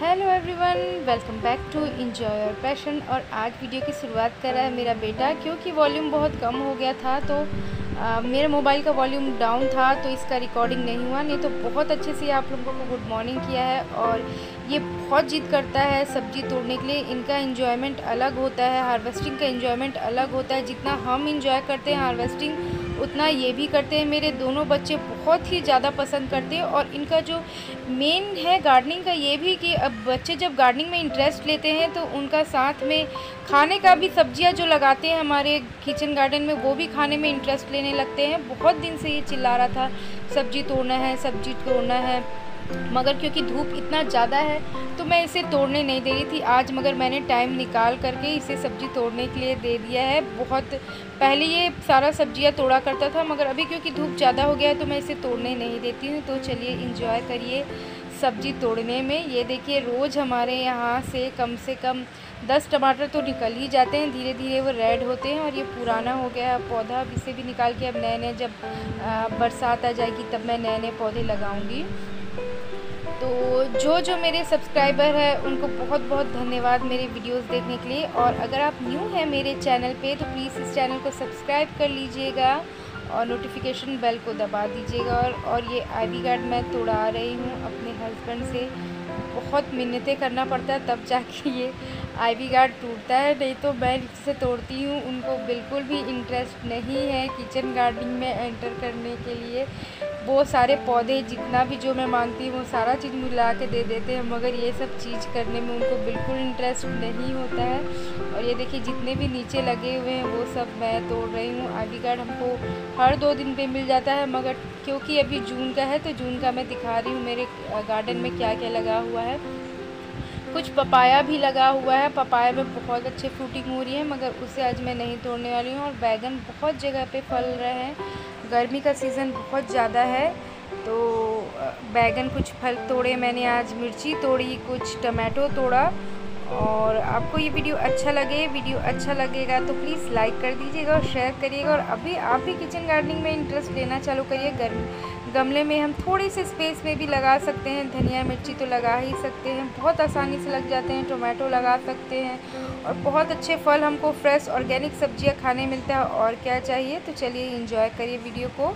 Hello everyone welcome back to enjoy your passion और आज video की शुरुआत कर रहा है मेरा बेटा क्योंकि वॉल्यूम बहुत कम हो गया था तो आ, मेरे मोबाइल का वॉल्यूम डाउन था तो इसका रिकॉर्डिंग नहीं हुआ। नहीं तो बहुत अच्छे से आप लोगों को गुड मॉर्निंग किया है और ये बहुत जिद करता है सब्ज़ी तोड़ने के लिए। इनका इन्जॉयमेंट अलग होता है हार्वेस्टिंग का इन्जॉयमेंट अलग होता है। जितना हम इंजॉय करते हैं हार्वेस्टिंग उतना ये भी करते हैं। मेरे दोनों बच्चे बहुत ही ज़्यादा पसंद करते हैं और इनका जो मेन है गार्डनिंग का ये भी कि अब बच्चे जब गार्डनिंग में इंटरेस्ट लेते हैं तो उनका साथ में खाने का भी सब्ज़ियाँ जो लगाते हैं हमारे किचन गार्डन में, वो भी खाने में इंटरेस्ट लेने लगते हैं। बहुत दिन से ये चिल्ला रहा था, सब्ज़ी तोड़ना है, सब्ज़ी तोड़ना है। मगर क्योंकि धूप इतना ज़्यादा है तो मैं इसे तोड़ने नहीं दे रही थी। आज मगर मैंने टाइम निकाल करके इसे सब्ज़ी तोड़ने के लिए दे दिया है। बहुत पहले ये सारा सब्ज़ियाँ तोड़ा करता था, मगर अभी क्योंकि धूप ज़्यादा हो गया है तो मैं इसे तोड़ने नहीं देती हूँ। तो चलिए इंजॉय करिए सब्ज़ी तोड़ने में। ये देखिए, रोज़ हमारे यहाँ से कम से कम दस टमाटर तो निकल ही जाते हैं। धीरे धीरे वो रेड होते हैं और ये पुराना हो गया है पौधा। अब इसे भी निकाल के अब नए नए जब बरसात आ जाएगी, तब मैं नए नए पौधे लगाऊँगी। तो जो जो मेरे सब्सक्राइबर हैं, उनको बहुत बहुत धन्यवाद मेरे वीडियोस देखने के लिए। और अगर आप न्यू हैं मेरे चैनल पे तो प्लीज़ इस चैनल को सब्सक्राइब कर लीजिएगा और नोटिफिकेशन बेल को दबा दीजिएगा। और और ये आई कार्ड मैं तोड़ा रही हूँ अपने हस्बैंड से। बहुत मिन्नतें करना पड़ता है तब जाके ये आई गार्ड टूटता है। नहीं तो मैं इससे तोड़ती हूँ। उनको बिल्कुल भी इंटरेस्ट नहीं है किचन गार्डनिंग में एंटर करने के लिए। वो सारे पौधे जितना भी जो मैं मांगती हूँ सारा चीज़ मिला के दे देते हैं, मगर ये सब चीज़ करने में उनको बिल्कुल इंटरेस्ट नहीं होता है। और ये देखिए, जितने भी नीचे लगे हुए हैं, वो सब मैं तोड़ रही हूँ। आई कार्ड हमको हर दो दिन पे मिल जाता है, मगर क्योंकि अभी जून का है तो जून का मैं दिखा रही हूँ मेरे गार्डन में क्या क्या लगा हुआ है। कुछ पपाया भी लगा हुआ है। पपाया में बहुत अच्छे फ्रूटिंग हो रही है, मगर उसे आज मैं नहीं तोड़ने वाली हूँ और बैगन बहुत जगह पे फल रहे हैं। गर्मी का सीज़न बहुत ज़्यादा है तो बैगन कुछ फल तोड़े मैंने आज, मिर्ची तोड़ी, कुछ टमाटो तोड़ा और आपको ये वीडियो अच्छा लगे, वीडियो अच्छा लगेगा तो प्लीज़ लाइक कर दीजिएगा और शेयर करिएगा और अभी आप भी किचन गार्डनिंग में इंटरेस्ट लेना चालू करिए। गर्म गमले में हम थोड़ी सी स्पेस में भी लगा सकते हैं, धनिया मिर्ची तो लगा ही सकते हैं, बहुत आसानी से लग जाते हैं टोमेटो लगा सकते हैं और बहुत अच्छे फल हमको फ्रेश ऑर्गेनिक सब्ज़ियाँ खाने मिलता है। और क्या चाहिए तो चलिए इंजॉय करिए वीडियो को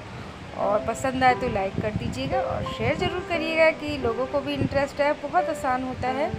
और पसंद आए तो लाइक कर दीजिएगा और शेयर ज़रूर करिएगा कि लोगों को भी इंटरेस्ट है, बहुत आसान होता है।